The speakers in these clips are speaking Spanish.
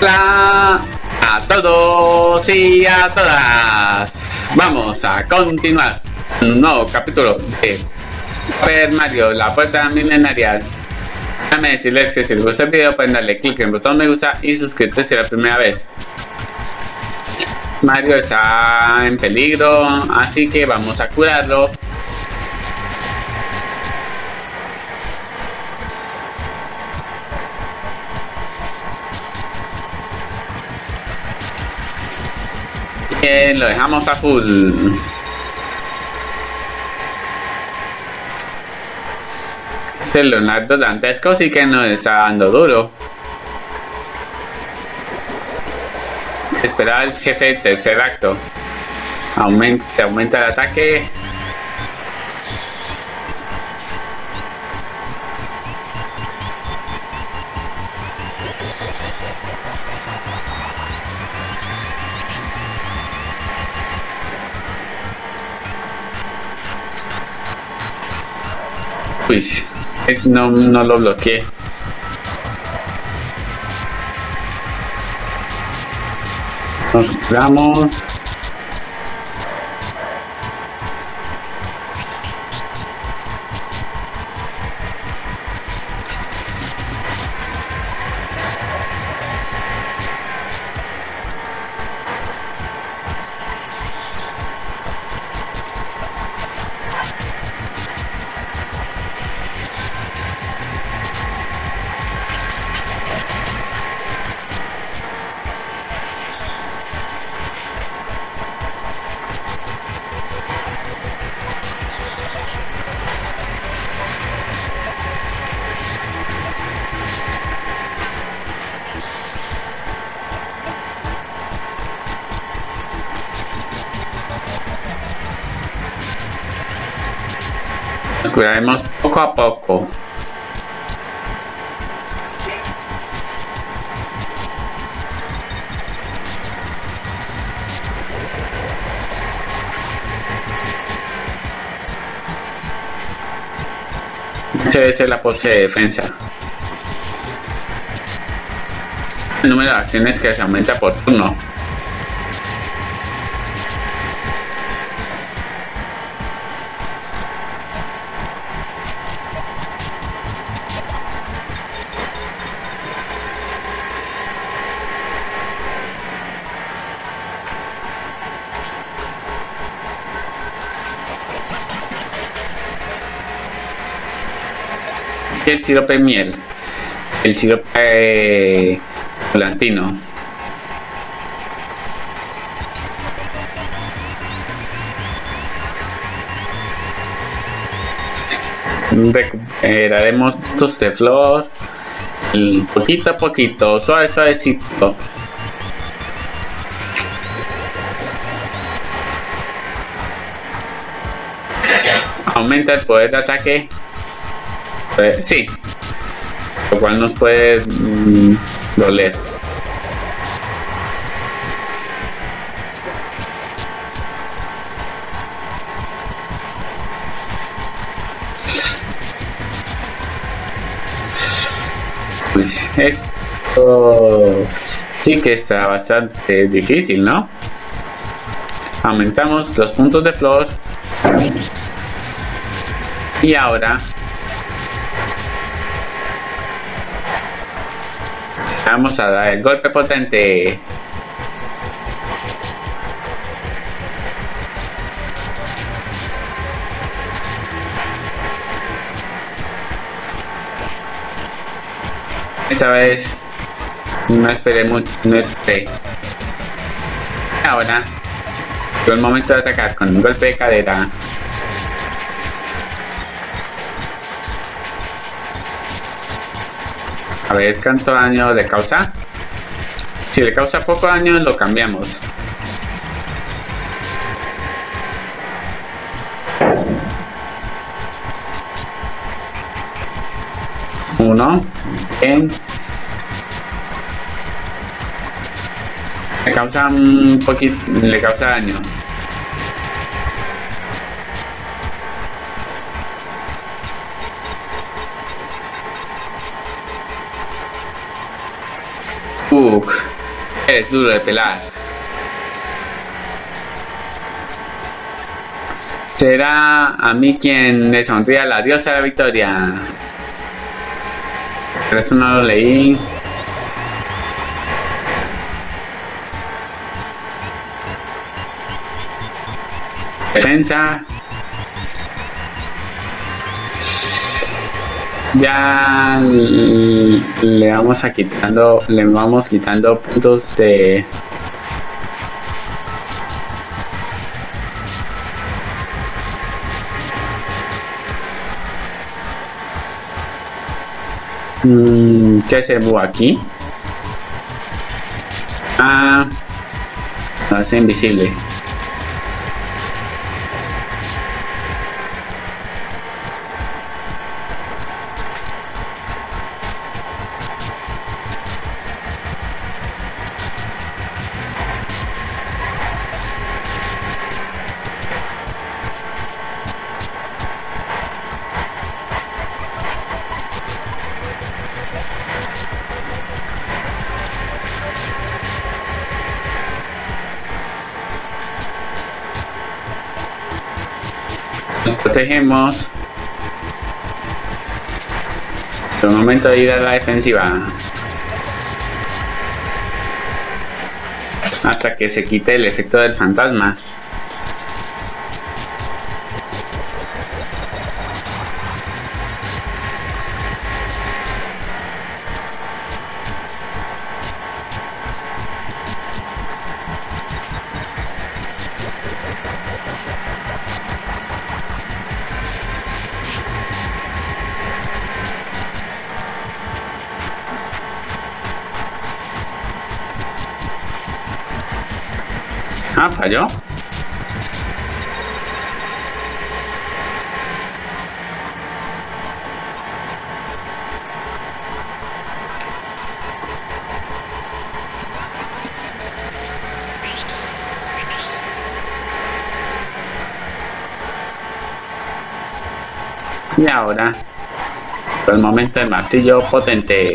Hola a todos y a todas. Vamos a continuar un nuevo capítulo de Super Mario, la puerta milenaria. Déjame decirles que si les gusta el video pueden darle clic en el botón me gusta y suscribirse si es la primera vez. Mario está en peligro, así que vamos a curarlo. Lo dejamos a full. Este Leonardo Dantesco sí que nos está dando duro. Espera el jefe del tercer acto. Aumenta, aumenta el ataque. Uy, no, no lo bloqueé. Nos curamos. Nos poco a poco. Muchas veces la pose de defensa. El número de acciones que se aumenta por turno. El sirope miel, el sirope eh, volantino. Recuperaremos puntos de flor, y poquito a poquito, suave, suavecito. Aumenta el poder de ataque eh, sí, lo cual nos puede mm, doler. Pues esto sí que está bastante difícil, ¿no? Aumentamos los puntos de flor. Y ahora Vamos a dar el golpe potente. Esta vez no esperé mucho, no esperé. Ahora, fue el momento de atacar con un golpe de cadera. A ver cuánto daño le causa. Si le causa poco daño, lo cambiamos. Uno. En. Le causa un poquito. Le causa daño. Es duro de pelar. Será a mí quien le sonría la diosa de la victoria. Pero eso no lo leí. Defensa. Ya le vamos a quitando, le vamos quitando puntos de Mm, ¿Qué hacemos aquí? Ah, hace invisible. Protegemos. Es el momento de ir a la defensiva. Hasta que se quite el efecto del fantasma. Ah, falló. Y ahora, por el momento el martillo potente.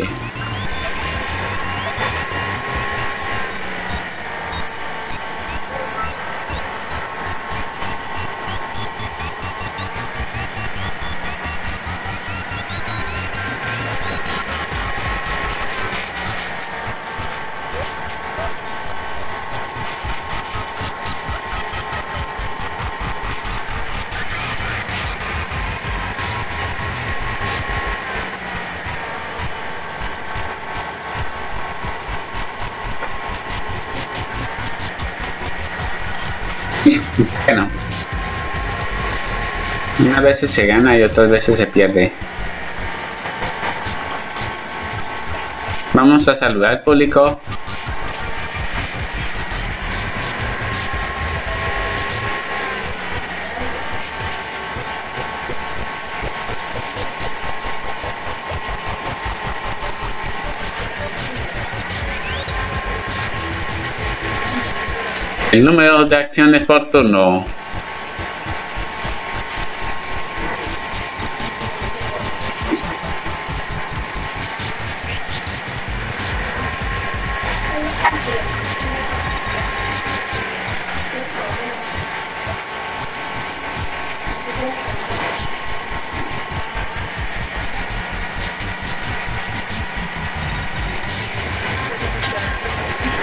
Bueno. Unas veces se gana y otras veces se pierde. Vamos a saludar al público. El número de acciones por turno.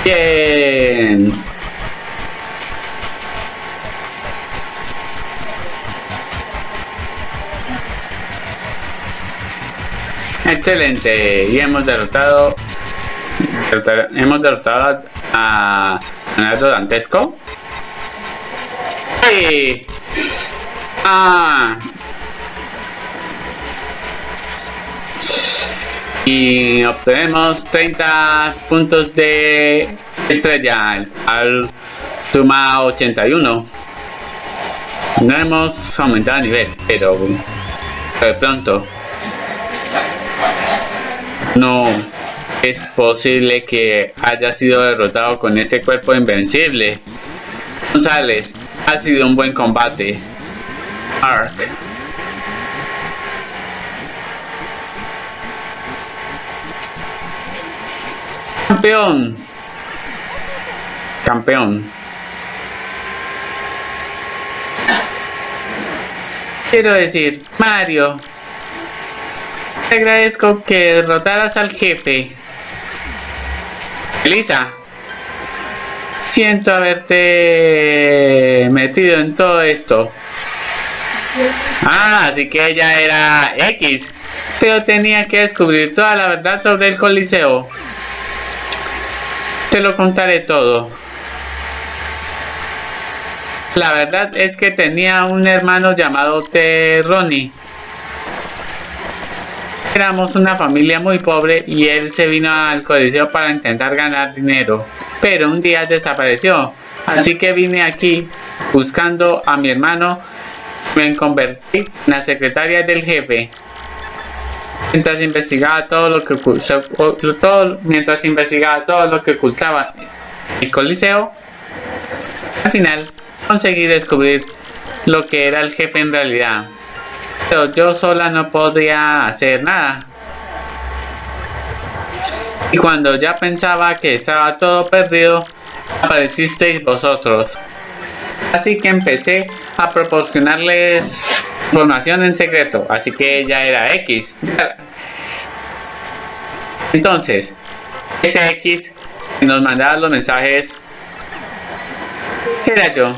Bien. Excelente. Y hemos derrotado. hemos derrotado a Leonardo Dantesco. ¡Sí! Ah. Y obtenemos 30 puntos de estrella al suma 81. No hemos aumentado el nivel, pero de pronto no es posible que haya sido derrotado con este cuerpo invencible. González, ha sido un buen combate. Ark. Campeón. campeón. Quiero decir, Mario, te agradezco que derrotaras al jefe. Elisa, siento haberte metido en todo esto. Ah, así que ella era X, pero tenía que descubrir toda la verdad sobre el Coliseo. Te lo contaré todo. La verdad es que tenía un hermano llamado Ronnie. Éramos una familia muy pobre y él se vino al coliseo para intentar ganar dinero, pero un día desapareció. Así que vine aquí buscando a mi hermano. Me convertí en la secretaria del jefe. Mientras investigaba todo lo que todo, mientras investigaba todo lo que ocultaba el coliseo, al final conseguí descubrir lo que era el jefe en realidad. Pero yo sola no podía hacer nada. Y cuando ya pensaba que estaba todo perdido, aparecisteis vosotros. Así que empecé a proporcionarles información en secreto. Así que ella era X. Entonces, ese X que nos mandaba los mensajes era yo.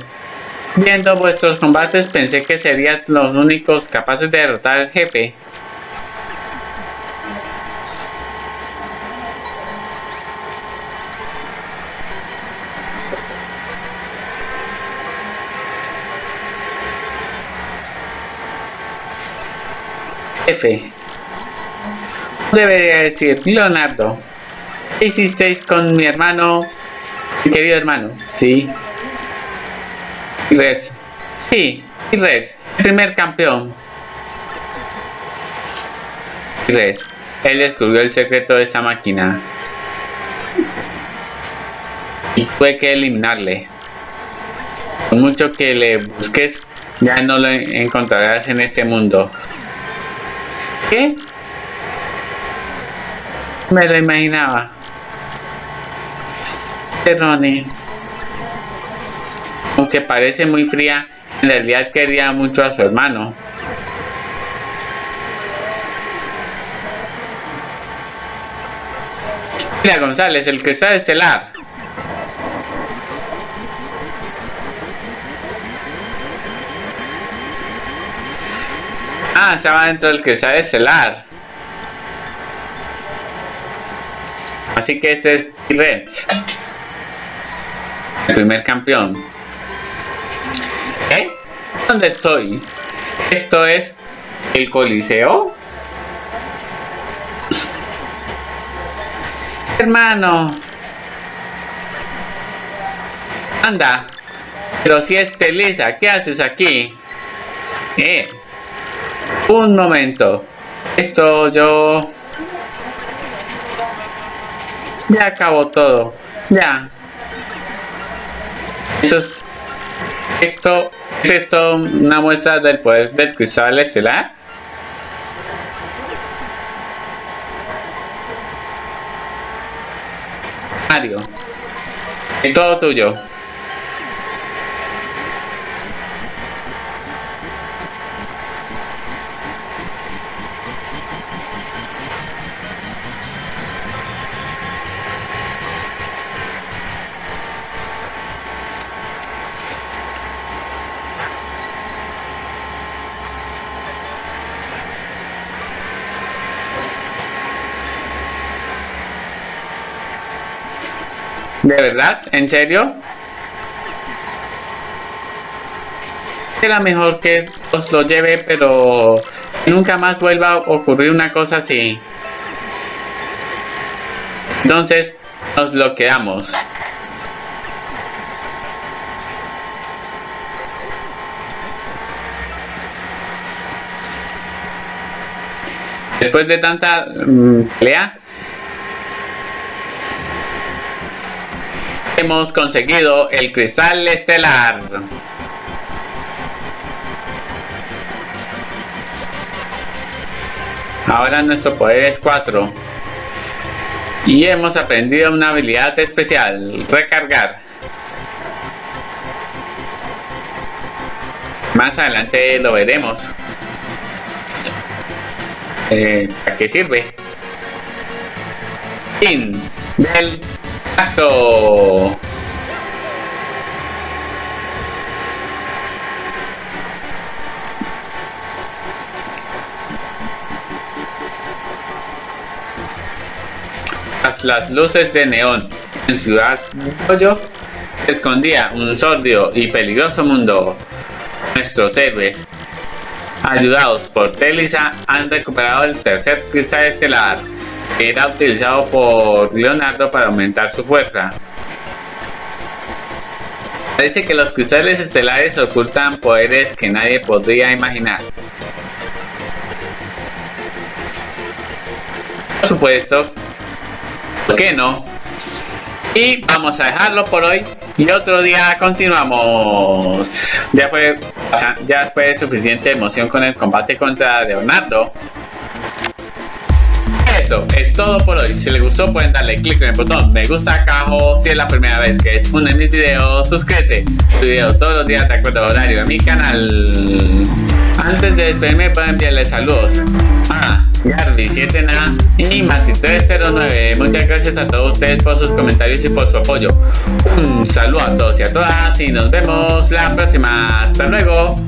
Viendo vuestros combates pensé que serías los únicos capaces de derrotar al jefe. Jefe. Debería decir, Leonardo. ¿Qué hicisteis con mi hermano? Mi querido hermano. Sí, Res. Sí, Res. Primer campeón. Res. Él descubrió el secreto de esta máquina. Y tuve que eliminarle. Por mucho que le busques, ya no lo encontrarás en este mundo. ¿Qué? Me lo imaginaba. Ronnie aunque parece muy fría, en realidad quería mucho a su hermano. Mira González, el que está estelar. Ah, estaba dentro del que sabe estelar. Así que este es Red. El primer campeón. ¿Dónde estoy? ¿Esto es el Coliseo? Hermano. Anda. Pero si es Telisa, ¿qué haces aquí? Eh. Un momento. Esto yo... Ya acabó todo. Ya. Eso es ¿Esto es esto una muestra del poder del cristal estelar? Mario, es todo tuyo. ¿De verdad? ¿En serio? Será mejor que os lo lleve, pero nunca más vuelva a ocurrir una cosa así. Entonces, nos lo quedamos. Después de tanta mm, pelea, Hemos conseguido el cristal estelar. Ahora nuestro poder es 4. Y hemos aprendido una habilidad especial, recargar. Más adelante lo veremos. Eh, ¿Para qué sirve? Fin del acto. Tras las luces de neón en Ciudad Pollo se escondía un sordio y peligroso mundo. Nuestros héroes, ayudados por Telisa, han recuperado el tercer cristal estelar era utilizado por Leonardo para aumentar su fuerza. Parece que los cristales estelares ocultan poderes que nadie podría imaginar. Por supuesto, ¿por qué no? Y vamos a dejarlo por hoy y otro día continuamos. Ya fue, ya fue suficiente emoción con el combate contra Leonardo. Eso es todo por hoy. Si les gustó pueden darle clic en el botón me gusta acá abajo. Si es la primera vez que es uno de mis videos, suscríbete. Video todos los días de acuerdo al horario de mi canal. Antes de despedirme pueden enviarle saludos. Ah, Garby7Na y Mati309. Muchas gracias a todos ustedes por sus comentarios y por su apoyo. Un saludo a todos y a todas y nos vemos la próxima. Hasta luego.